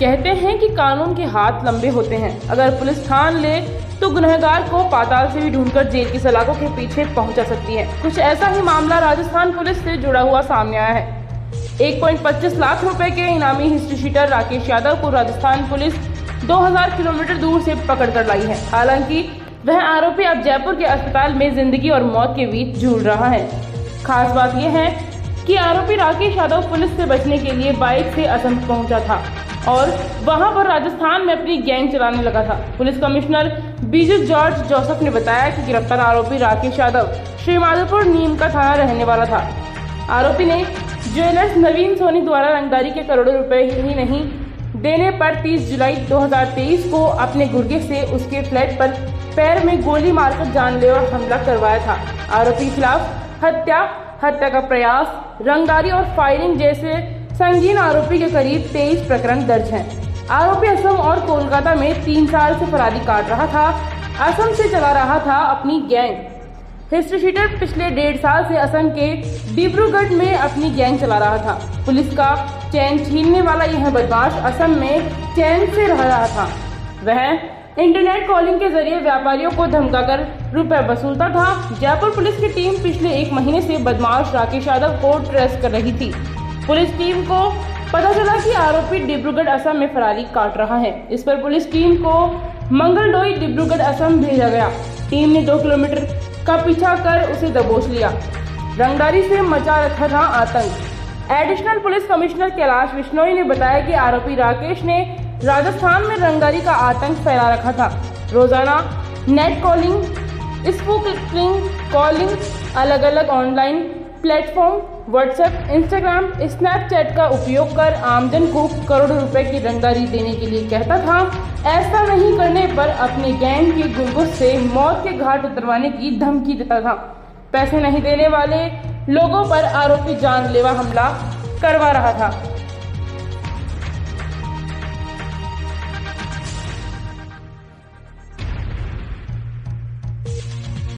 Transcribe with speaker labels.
Speaker 1: कहते हैं कि कानून के हाथ लंबे होते हैं। अगर पुलिस ठान ले तो गुनहगार को पाताल से भी ढूंढकर जेल की सलाखों के पीछे पहुँचा सकती है। कुछ ऐसा ही मामला राजस्थान पुलिस से जुड़ा हुआ सामने आया है। 1.25 लाख रुपए के इनामी हिस्ट्री शीटर राकेश यादव को राजस्थान पुलिस 2000 किलोमीटर दूर से पकड़ कर लाई है। हालाँकि, वह आरोपी अब जयपुर के अस्पताल में ज़िंदगी और मौत के बीच झूल रहा है। खास बात यह है कि आरोपी राकेश यादव पुलिस से बचने के लिए बाइक से असम पहुँचा था। और वहाँ पर राजस्थान में अपनी गैंग चलाने लगा था। पुलिस कमिश्नर बीजू जॉर्ज जोसेफ ने बताया कि गिरफ़्तार आरोपी राकेश यादव श्री माधोपुर नीम का थाना रहने वाला था। आरोपी ने ज्वेलर्स नवीन सोनी द्वारा रंगदारी के करोड़ों रुपए ही नहीं देने पर 30 जुलाई 2023 को अपने गुर्गे से उसके फ्लैट पर पैर में गोली मारकर जानलेवा हमला करवाया था। आरोपी के खिलाफ हत्या हत्या का प्रयास, रंगदारी और फायरिंग जैसे संगीन आरोपी के करीब तेईस प्रकरण दर्ज हैं। आरोपी असम और कोलकाता में तीन साल से फरारी काट रहा था। असम से चला रहा था अपनी गैंग। हिस्ट्री शीटर पिछले डेढ़ साल से असम के डिब्रूगढ़ में अपनी गैंग चला रहा था। पुलिस का चैन छीनने वाला यह बदमाश असम में चैन से रह रहा था। वह इंटरनेट कॉलिंग के ज़रिए व्यापारियों को धमकाकर रुपए वसूलता था। जयपुर पुलिस की टीम पिछले एक महीने से बदमाश राकेश यादव को ट्रेस कर रही थी। पुलिस टीम को पता चला कि आरोपी डिब्रूगढ़ असम में फरारी काट रहा है। इस पर पुलिस टीम को मंगलडोई डिब्रूगढ़ असम भेजा गया। टीम ने दो किलोमीटर का पीछा कर उसे दबोच लिया। रंगदारी से मचा रखा था आतंक। Additional police commissioner Kailash Bishnoi ने बताया कि आरोपी राकेश ने राजस्थान में रंगदारी का आतंक फैला रखा था। रोज़ाना नेट कॉलिंग स्पूकिंग कॉलिंग अलग अलग online platform WhatsApp, Instagram, Snapchat का उपयोग कर आमजन को करोड़ों रुपए की रंगदारी देने के लिए कहता था। ऐसा नहीं करने पर अपने गैंग के गुर्गों से मौत के घाट उतरवाने की धमकी देता था। पैसे नहीं देने वाले लोगों पर आरोपी जानलेवा हमला करवा रहा था।